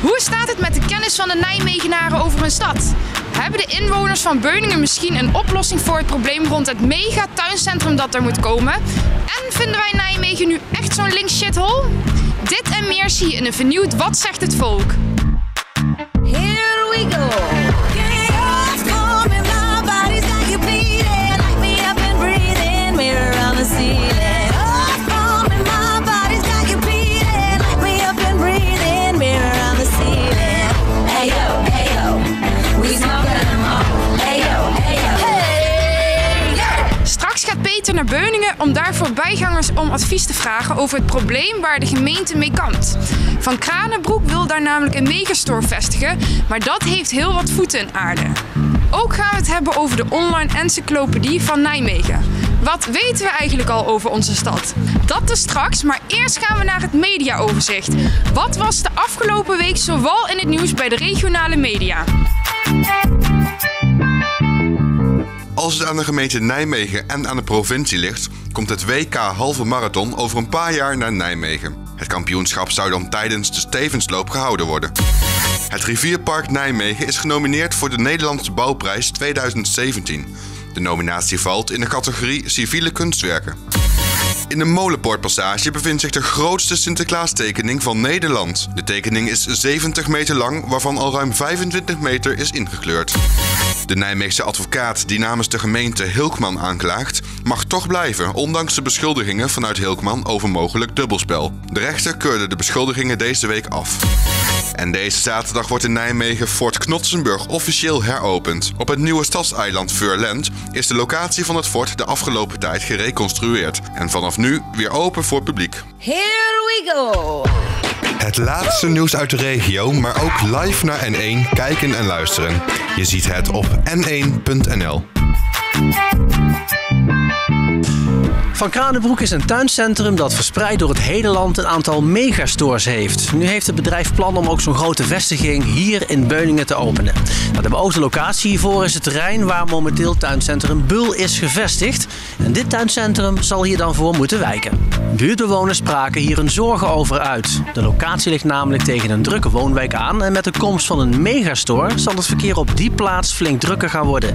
Hoe staat het met de kennis van de Nijmegenaren over hun stad? Hebben de inwoners van Beuningen misschien een oplossing voor het probleem rond het mega tuincentrum dat er moet komen? En vinden wij Nijmegen nu echt zo'n links shithole? Dit en meer zie je in een vernieuwd Wat zegt het volk? Here we go. Om advies te vragen over het probleem waar de gemeente mee kampt. Van Kranenbroek wil daar namelijk een megastore vestigen, maar dat heeft heel wat voeten in aarde. Ook gaan we het hebben over de online encyclopedie van Nijmegen. Wat weten we eigenlijk al over onze stad? Dat dus straks, maar eerst gaan we naar het mediaoverzicht. Wat was de afgelopen week zowel in het nieuws bij de regionale media? Als het aan de gemeente Nijmegen en aan de provincie ligt, komt het WK halve marathon over een paar jaar naar Nijmegen. Het kampioenschap zou dan tijdens de Stevensloop gehouden worden. Het Rivierpark Nijmegen is genomineerd voor de Nederlandse Bouwprijs 2017. De nominatie valt in de categorie civiele kunstwerken. In de Molenpoortpassage bevindt zich de grootste Sinterklaastekening van Nederland. De tekening is 70 meter lang, waarvan al ruim 25 meter is ingekleurd. De Nijmeegse advocaat die namens de gemeente Hilkman aanklaagt, mag toch blijven, ondanks de beschuldigingen vanuit Hilkman over mogelijk dubbelspel. De rechter keurde de beschuldigingen deze week af. En deze zaterdag wordt in Nijmegen Fort Knotsenburg officieel heropend. Op het nieuwe stadseiland Furland is de locatie van het fort de afgelopen tijd gereconstrueerd. En vanaf nu weer open voor publiek. Here we go. Het laatste nieuws uit de regio, maar ook live naar N1 kijken en luisteren. Je ziet het op n1.nl. Van Kranenbroek is een tuincentrum dat verspreid door het hele land een aantal megastores heeft. Nu heeft het bedrijf plan om ook zo'n grote vestiging hier in Beuningen te openen. Nou, de beoogde locatie hiervoor is het terrein waar momenteel tuincentrum Bul is gevestigd. En dit tuincentrum zal hier dan voor moeten wijken. Buurtbewoners spraken hier hun zorgen over uit. De locatie ligt namelijk tegen een drukke woonwijk aan en met de komst van een megastore zal het verkeer op die plaats flink drukker gaan worden.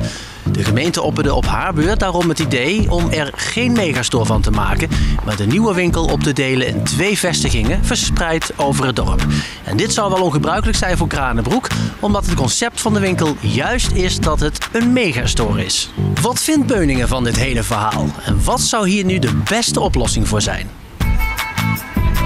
De gemeente opperde op haar beurt daarom het idee om er geen megastore van te maken, maar de nieuwe winkel op te delen in twee vestigingen verspreid over het dorp. En dit zou wel ongebruikelijk zijn voor Kranenbroek, omdat het concept van de winkel juist is dat het een megastore is. Wat vindt Beuningen van dit hele verhaal? En wat zou hier nu de beste oplossing voor zijn?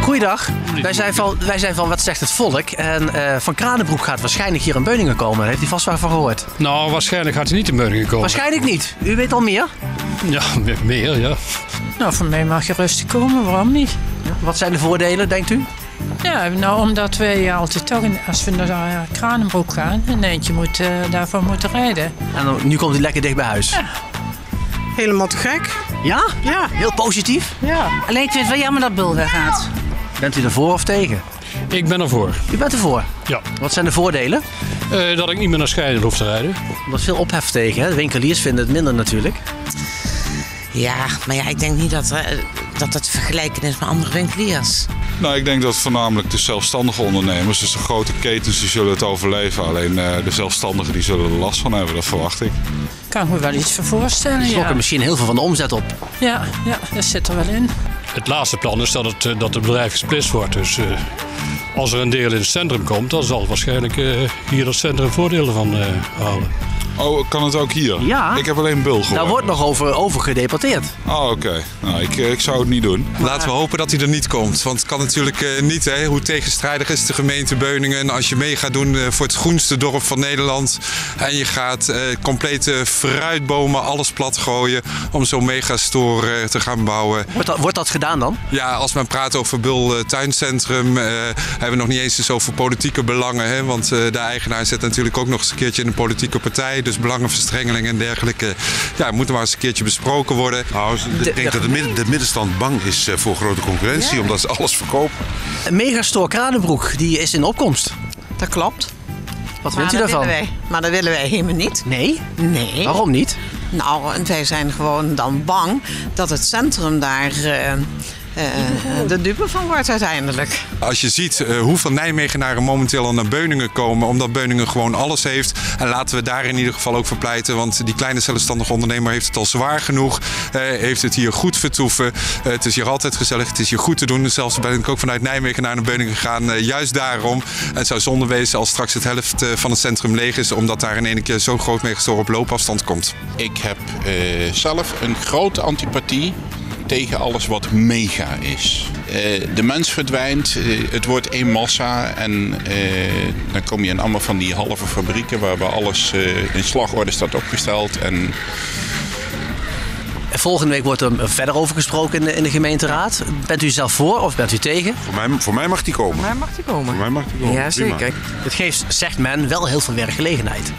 Goeiedag. Wij zijn, van, wij zijn van Wat zegt het volk? En eh, Van Kranenbroek gaat waarschijnlijk hier in Beuningen komen. Daar heeft hij vast wel van gehoord. Nou, waarschijnlijk gaat hij niet in Beuningen komen. Waarschijnlijk niet. U weet al meer? Ja, me- meer, ja. Nou, voor mij mag je rustig komen, waarom niet? Wat zijn de voordelen, denkt u? Ja, nou, omdat wij altijd toch, als we naar eh, Kranenbroek gaan, een eindje moet, eh, daarvoor moeten rijden. En dan- nu komt u lekker dicht bij huis. Helemaal te gek. Ja? Ja. Heel positief. Ja. Alleen ik vind het wel jammer dat Bul weggaat. Bent u ervoor of tegen? Ik ben ervoor. U bent ervoor. Ja. Wat zijn de voordelen? Eh, dat ik niet meer naar Scheiden hoef te rijden. Er is veel ophef tegen. Hè? De winkeliers vinden het minder natuurlijk. Ja, maar ja, ik denk niet dat, eh, dat vergelijken is met andere winkeliers. Nou, ik denk dat voornamelijk de zelfstandige ondernemers, dus de grote ketens, die zullen het overleven. Alleen eh, de zelfstandigen die zullen er last van hebben, dat verwacht ik. Kan ik me wel iets voor voorstellen, Ze ja. misschien heel veel van de omzet op. Ja, ja, dat zit er wel in. Het laatste plan is dat het, eh, dat het bedrijf gesplitst wordt. Dus eh, als er een deel in het centrum komt, dan zal waarschijnlijk eh, hier het centrum voordelen van eh, halen. Oh, kan het ook hier? Ja. Ik heb alleen Bul. Daar wordt nog over, over gedebatteerd. Oh, oké. Nou, ik, eh, ik zou het niet doen. Laten we hopen dat hij er niet komt. Want het kan natuurlijk eh, niet. Hè? Hoe tegenstrijdig is de gemeente Beuningen als je mee gaat doen eh, voor het groenste dorp van Nederland. En je gaat eh, complete fruitbomen, alles plat gooien om zo'n megastore eh, te gaan bouwen. Wordt dat, wordt dat gedaan dan? Ja, als men praat over Bul eh, Tuincentrum, eh, hebben nog niet eens eens over politieke belangen. Hè? Want eh, de eigenaar zit natuurlijk ook nog eens een keertje in een politieke partij. Dus belangenverstrengeling en dergelijke. Ja, moet maar eens een keertje besproken worden. Nou, ik denk dat de, midden- de middenstand bang is eh, voor grote concurrentie, omdat ze alles verkopen. Een megastore Kranenbroek, die is in opkomst. Dat klopt. Wat vindt u dat daarvan? willen wij. Maar dat willen wij helemaal niet. Nee? Nee. Waarom niet? Nou, wij zijn gewoon dan bang dat het centrum daar eh, de dupe van wordt uiteindelijk. Als je ziet eh, hoeveel Nijmegenaren momenteel al naar Beuningen komen, omdat Beuningen gewoon alles heeft. En laten we daar in ieder geval ook voor pleiten, want die kleine zelfstandige ondernemer heeft het al zwaar genoeg. eh, heeft het hier goed vertoeven. Eh, het is hier altijd gezellig, het is hier goed te doen. Zelfs ben ik ook vanuit Nijmegen naar Beuningen gegaan, eh, juist daarom. En het zou zonde wezen als straks het helft eh, van het centrum leeg is, omdat daar in één keer zo'n groot megastore op loopafstand komt. Ik heb eh, zelf een grote antipathie tegen alles wat mega is. Eh, de mens verdwijnt, eh, het wordt één massa en eh, dan kom je in allemaal van die halve fabrieken waar, waar alles eh, in slagorde staat opgesteld. En Volgende week wordt er verder over gesproken in de, in de gemeenteraad. Bent u zelf voor of bent u tegen? Voor mij, voor mij mag die komen. Maar mag die komen? Voor mij mag die komen. Ja, zeker. Het geeft, zegt men, wel heel veel werkgelegenheid.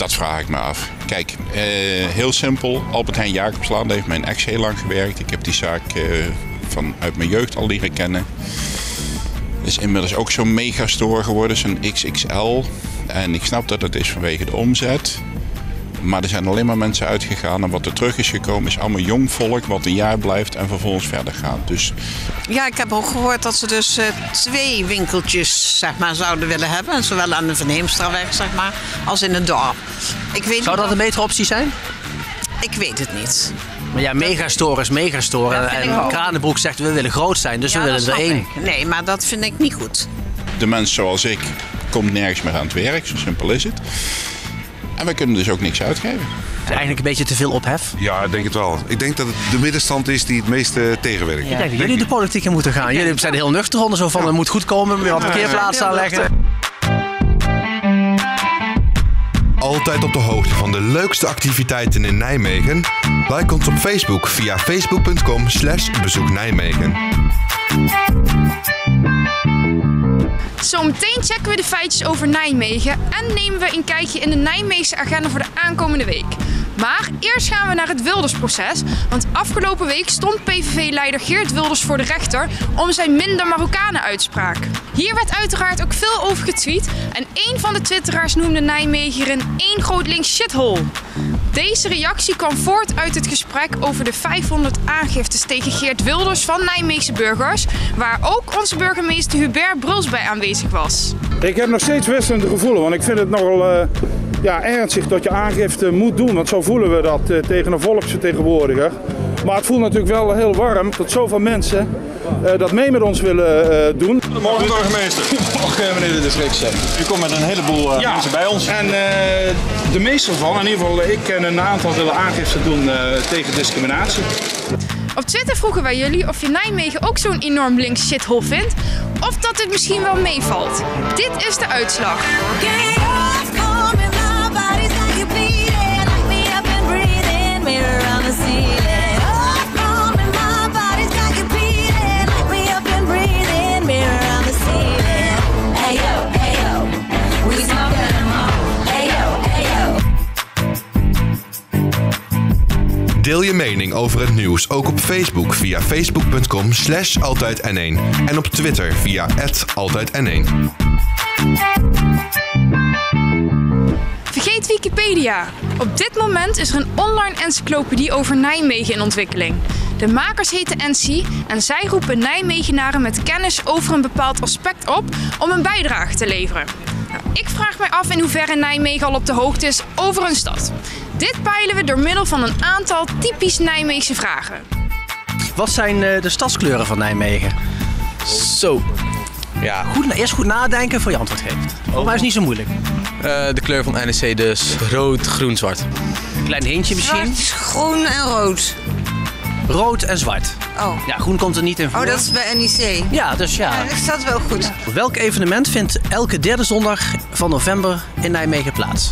Dat vraag ik me af. Kijk, eh, heel simpel. Albert Heijn Jacobslaan heeft mijn ex heel lang gewerkt. Ik heb die zaak eh, vanuit mijn jeugd al leren kennen. is inmiddels ook zo'n megastore geworden, zo'n XXL. En ik snap dat het is vanwege de omzet. Maar er zijn alleen maar mensen uitgegaan. En wat er terug is gekomen is allemaal jong volk wat een jaar blijft en vervolgens verder gaat. Dus Ja, ik heb ook gehoord dat ze dus eh, twee winkeltjes zeg maar, zouden willen hebben. Zowel aan de Verneemstraweg zeg maar, als in het dorp. Ik weet Zou dat een betere optie zijn? Ik weet het niet. Maar ja, megastore is megastore. En. Kranenbroek zegt we willen groot zijn, dus Ja, we willen er één. ik. Nee, maar dat vind ik niet goed. de mens zoals ik komt nergens meer aan het werk. Zo simpel is het. En we kunnen dus ook niks uitgeven. Het is eigenlijk een beetje te veel ophef. Ja, ik denk het wel. Ik denk dat het de middenstand is die het meeste tegenwerkt. Ik denk dat jullie de politiek in moeten gaan. Jullie zijn heel nuchter onder, zo van het moet goed komen, weer wat parkeerplaatsen aanleggen. Altijd op de hoogte van de leukste activiteiten in Nijmegen? Like ons op Facebook via facebook.com slash bezoek Nijmegen. Zometeen checken we de feitjes over Nijmegen en nemen we een kijkje in de Nijmeegse agenda voor de aankomende week. Maar eerst gaan we naar het Wildersproces, want afgelopen week stond PVV-leider Geert Wilders voor de rechter om zijn minder Marokkanen uitspraak. Hier werd uiteraard ook veel over getweet en een van de twitteraars noemde Nijmegen een één groot links shithole. Deze reactie kwam voort uit het gesprek over de 500 aangiftes tegen Geert Wilders van Nijmeegse burgers, waar ook onze burgemeester Hubert Bruls bij aanwezig was. Ik heb nog steeds wisselende gevoelens, want ik vind het nogal eh, ja, ernstig dat je aangifte moet doen. Want zo voelen we dat eh, tegen een volksvertegenwoordiger. Maar het voelt natuurlijk wel heel warm dat zoveel mensen eh, dat mee met ons willen eh, doen. Goedemorgen burgemeester. Goedemorgen meneer de districtchef. U komt met een heleboel eh, Ja. mensen bij ons. En eh, de meeste van, in ieder geval ik en een aantal willen aangifte doen eh, tegen discriminatie. Op Twitter vroegen wij jullie of je Nijmegen ook zo'n enorm links shithole vindt, of dat het misschien wel meevalt. Dit is de uitslag. Deel je mening over het nieuws ook op Facebook via facebook.com slash altijdn1 en op Twitter via altijdn1. Vergeet Wikipedia. Op dit moment is er een online encyclopedie over Nijmegen in ontwikkeling. De makers heten NC en zij roepen Nijmegenaren met kennis over een bepaald aspect op om een bijdrage te leveren. Nou, ik vraag mij af in hoeverre Nijmegen al op de hoogte is over een stad. Dit peilen we door middel van een aantal typisch Nijmeegse vragen. Wat zijn eh, de stadskleuren van Nijmegen? Zo. Ja. Goed, eerst goed nadenken voor je antwoord geeft. Volgens mij is het niet zo moeilijk. de kleur van NEC dus rood, groen, zwart. Klein hintje misschien. groen en rood. Rood en zwart. Oh. Ja, groen komt er niet in voor. Oh, dat is bij NEC. Ja, dus ja. Ja, dat staat wel goed. Welk evenement vindt elke derde zondag van november in Nijmegen plaats?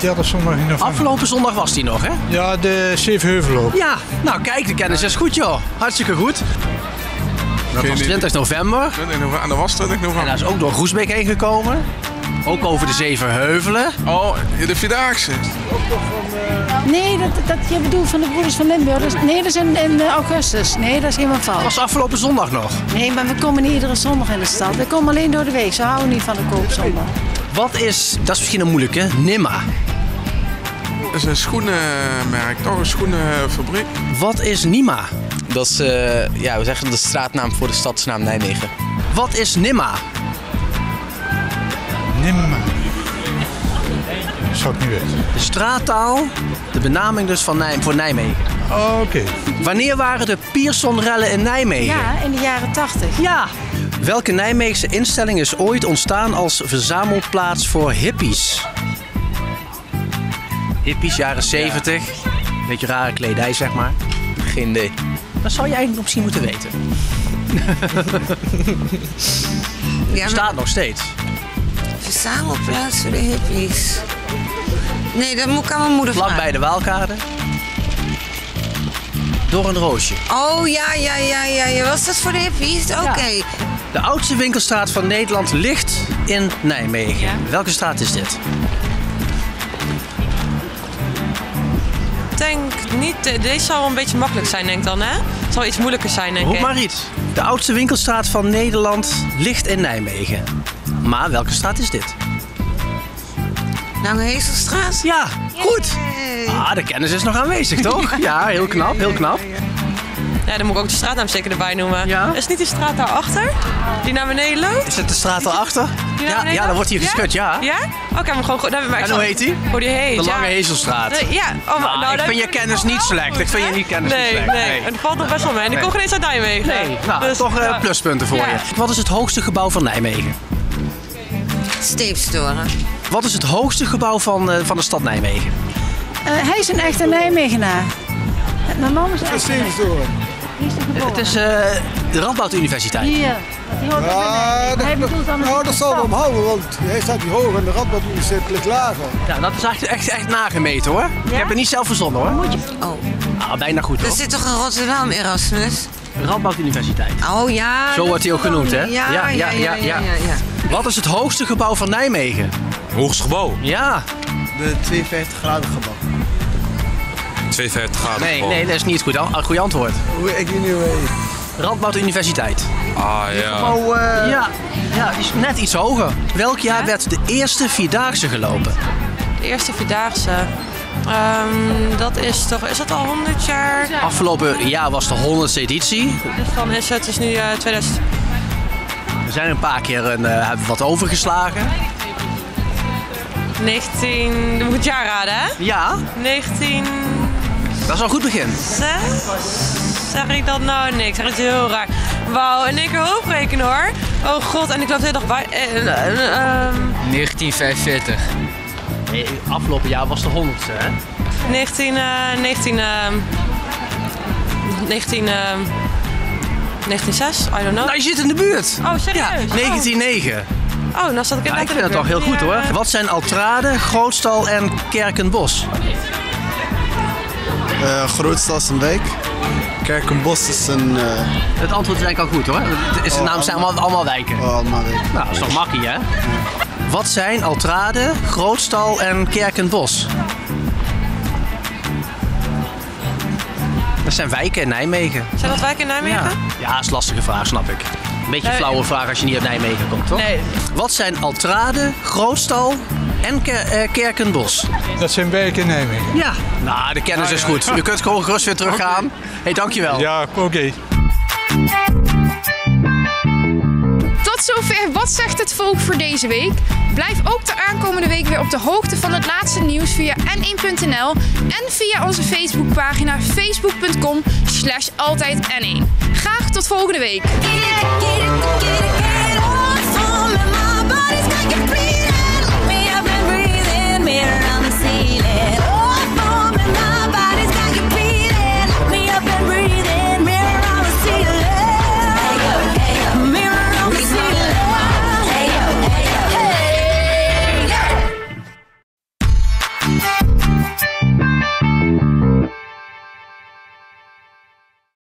Derde zondag in november. Afgelopen zondag was die nog, hè? Ja, de Zevenheuvelloop. Ja, nou kijk, de kennis is goed, joh. Hartstikke goed. Dat was 20 november. 20 november. En dat was 20 november. En daar is ook door Groesbeek heen gekomen. Ook over de zeven heuvelen. Oh, de Vierdaagse. Nee, dat, dat je bedoelt van de Broeders van Limburg. Dat nee, dat is in, in augustus. Nee, dat is helemaal fout. Dat was afgelopen zondag nog. Nee, maar we komen niet iedere zondag in de stad. We komen alleen door de week. Ze houden niet van de koopzondag. Wat is, dat is misschien een moeilijke, Nimma? Dat is een schoenenmerk, toch? Een schoenenfabriek. Wat is Nima? Dat is, eh, ja, we zeggen de straatnaam voor de stadsnaam Nijmegen. Wat is Nimma? Nimma. Zou ik niet weten. De straattaal, de benaming dus van Nij voor Nijmegen. Oké. Wanneer waren de Piersonrellen in Nijmegen? Ja, in de jaren 80. Ja. Welke Nijmeegse instelling is ooit ontstaan als verzamelplaats voor hippies? Hippies, jaren 70. Beetje rare kledij, zeg maar. Geen idee. Dat zou je eigenlijk misschien moeten weten. Ja, Staat nog steeds. Verzamelplaats voor de hippies. Nee, dat moet ik aan mijn moeder Vlak vragen. bij de Waalkade. Door een roosje. Oh ja, ja, ja, ja, ja. Was dat voor de hippies? Oké. De oudste winkelstraat van Nederland ligt in Nijmegen. Welke straat is dit? Ik denk niet, eh, deze zal wel een beetje makkelijk zijn, denk ik dan, hè? Het zal iets moeilijker zijn, denk Roep ik. maar iets. De oudste winkelstraat van Nederland ligt in Nijmegen. Maar welke straat is dit? Lange Hezelstraat? Ja, goed. Ah, de kennis is nog aanwezig, toch? Ja, heel knap, heel knap. Ja, dan moet ik ook de straatnaam zeker erbij noemen. Is het niet die straat daarachter? Die naar beneden loopt? Is het de straat daarachter? Ja, ja, dan wordt hier geschud, ja. Ja? Oké, maar gewoon... Ik En hoe heet die? Hoe die heet, De ja. Lange Hezelstraat. Nee, Ja. Oh, Nou, ik dan- vind je kennis niet slecht. Ik vind je niet kennis nee, niet slecht. Nee, het valt nog best wel mee. En ik Nee. kom geen eens uit Nijmegen. Nee, nou, Dus, toch eh, ja. pluspunten voor Ja. je. Wat is het hoogste gebouw van Nijmegen? Steepstoren. Wat is het hoogste gebouw van, eh, van de stad Nijmegen? Eh, hij is een echte Nijmegenaar. Mijn man is Het is eh, de Radboud Universiteit. Hier. Die hoort Ja, dat, Hij bedoelt dan nou, dat zal hem houden, want hij staat hier hoog en de Radboud Universiteit ligt lager. Ja, dat is echt, echt, echt nagemeten hoor. Ik heb het niet zelf verzonnen hoor. Oh. Ah, bijna goed Er hoor. zit toch in Rotterdam, Erasmus? Radboud Universiteit. Oh ja. Zo wordt hij ook genoemd hè? Ja, ja, ja, ja, ja, ja. Wat is het hoogste gebouw van Nijmegen? Hoogste gebouw? Ja. De 52 graden gebouw. 52 graden Nee, nee, dat is niet het goede, an- goede antwoord. Hoe ik weet niet hoe hij Radboud Universiteit. Ah ja. Oh, eh, Ja, ja, is net iets hoger. Welk jaar werd de eerste Vierdaagse gelopen? De eerste Vierdaagse. Ehm, dat is toch... Is dat al 100 jaar? Afgelopen jaar was de 100ste editie. Dus dan is het is nu eh 2000... We zijn een paar keer een, eh, hebben wat overgeslagen. 19... Dan moet ik het jaar raden, hè? Ja. 19... Dat is al een goed begin. Zes? Zeg ik dat nou? Ik zeg het heel raar. Wauw, in één keer hoofdrekenen hoor. Oh god, en ik loop de hele dag bij... eh, eh, eh, ehm, 1945. Nee, afgelopen jaar was de 100ste, hè? 19... eh 19... ehm 19... ehm 1906? I don't know. Nou, je zit in de buurt. Oh, serieus? Ja, 1909. Oh, oh nou zat ik in Ja, ik vind het toch heel goed hoor. Wat zijn Altrade, Grootstal en Kerkenbos? Uh, Grootstal is een wijk. Kerkenbos is een... eh, Het antwoord is eigenlijk al goed hoor. Het is de Oh, naam zijn allemaal, allemaal wijken. Oh, allemaal wijken. Nou, dat is toch makkie hè? Wat zijn Altrade, Grootstal en Kerkenbos? Dat zijn wijken in Nijmegen. Zijn dat wijken in Nijmegen? Ja, ja dat is een lastige vraag, snap ik. Een beetje een flauwe vraag als je niet uit Nijmegen komt, toch? Nee. Wat zijn Altrade, Grootstal en Ker- eh, Kerkenbos? Dat zijn wijken in Nijmegen. Ja. Nou, de kennis Ah, is ja. goed. Je kunt gewoon gerust weer teruggaan. Hé, hey, dankjewel. Ja, oké. Tot zover Wat zegt het volk voor deze week? Blijf ook de aankomende week weer op de hoogte van het laatste nieuws via n1.nl en via onze Facebookpagina facebook.com slash altijd n1. Graag tot volgende week.